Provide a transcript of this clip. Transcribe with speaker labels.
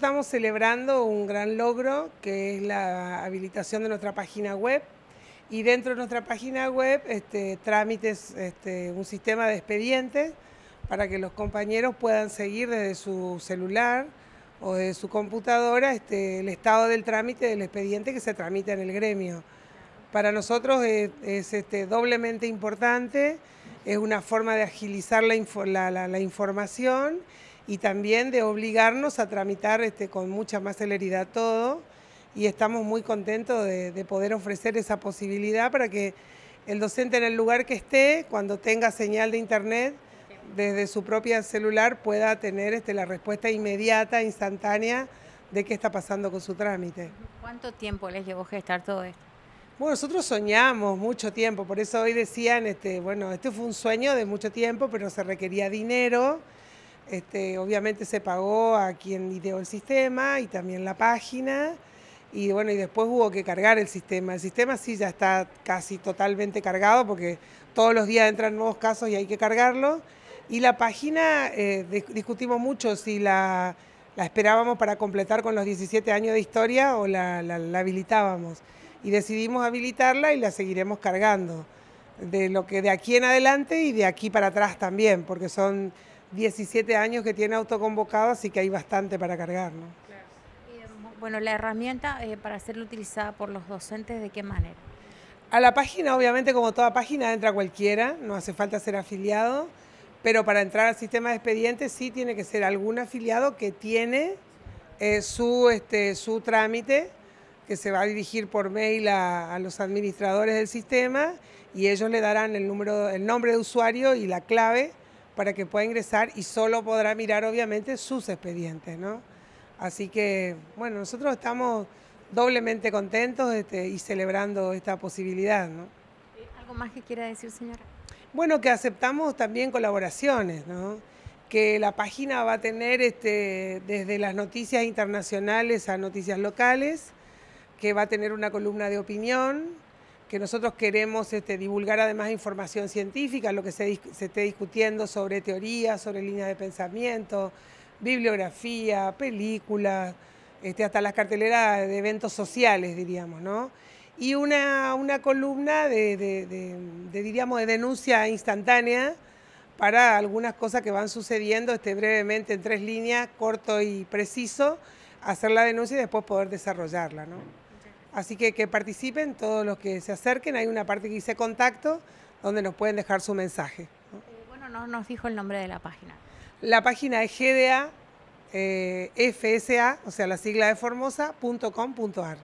Speaker 1: Estamos celebrando un gran logro que es la habilitación de nuestra página web y dentro de nuestra página web este, trámites, este, un sistema de expedientes para que los compañeros puedan seguir desde su celular o de su computadora este, el estado del trámite del expediente que se tramita en el gremio. Para nosotros es, este, doblemente importante, es una forma de agilizar la, la información y también de obligarnos a tramitar este, con mucha más celeridad todo y estamos muy contentos de, poder ofrecer esa posibilidad para que el docente en el lugar que esté, cuando tenga señal de internet, desde su propia celular pueda tener este, la respuesta inmediata, instantánea de qué está pasando con su trámite.
Speaker 2: ¿Cuánto tiempo les llevó gestar todo esto?
Speaker 1: Bueno, nosotros soñamos mucho tiempo, por eso hoy decían, este, bueno, este fue un sueño de mucho tiempo, pero se requería dinero este, obviamente se pagó a quien ideó el sistema y también la página. Y bueno, y después hubo que cargar el sistema. El sistema sí ya está casi totalmente cargado porque todos los días entran nuevos casos y hay que cargarlo. Y la página, eh, discutimos mucho si la, esperábamos para completar con los 17 años de historia o la, la habilitábamos. Y decidimos habilitarla y la seguiremos cargando. De lo que de aquí en adelante y de aquí para atrás también, porque son 17 años que tiene autoconvocado, así que hay bastante para cargar. ¿no?
Speaker 2: bueno, la herramienta eh, para ser utilizada por los docentes, ¿de qué manera?
Speaker 1: A la página, obviamente, como toda página, entra cualquiera, no hace falta ser afiliado, pero para entrar al sistema de expedientes sí tiene que ser algún afiliado que tiene eh, su, este, su trámite, que se va a dirigir por mail a, a, los administradores del sistema y ellos le darán el, número, el nombre de usuario y la clave para que pueda ingresar y solo podrá mirar obviamente sus expedientes, ¿no? Así que, bueno, nosotros estamos doblemente contentos este, y celebrando esta posibilidad, ¿no?
Speaker 2: ¿Algo más que quiera decir, señora?
Speaker 1: Bueno, que aceptamos también colaboraciones, ¿no? que la página va a tener este, desde las noticias internacionales a noticias locales, que va a tener una columna de opinión, que nosotros queremos este, divulgar además información científica, lo que se, esté discutiendo sobre teorías, sobre líneas de pensamiento, bibliografía, películas, este, hasta las carteleras de eventos sociales, diríamos, ¿no? Y una, columna de, diríamos, de denuncia instantánea para algunas cosas que van sucediendo este, brevemente en tres líneas, corto y preciso, hacer la denuncia y después poder desarrollarla, ¿no? Así que que participen todos los que se acerquen. Hay una parte que dice contacto donde nos pueden dejar su mensaje. Eh,
Speaker 2: bueno, no nos dijo el nombre de la página.
Speaker 1: La página es GDA, eh, FSA, o sea, la sigla de Formosa.com.ar.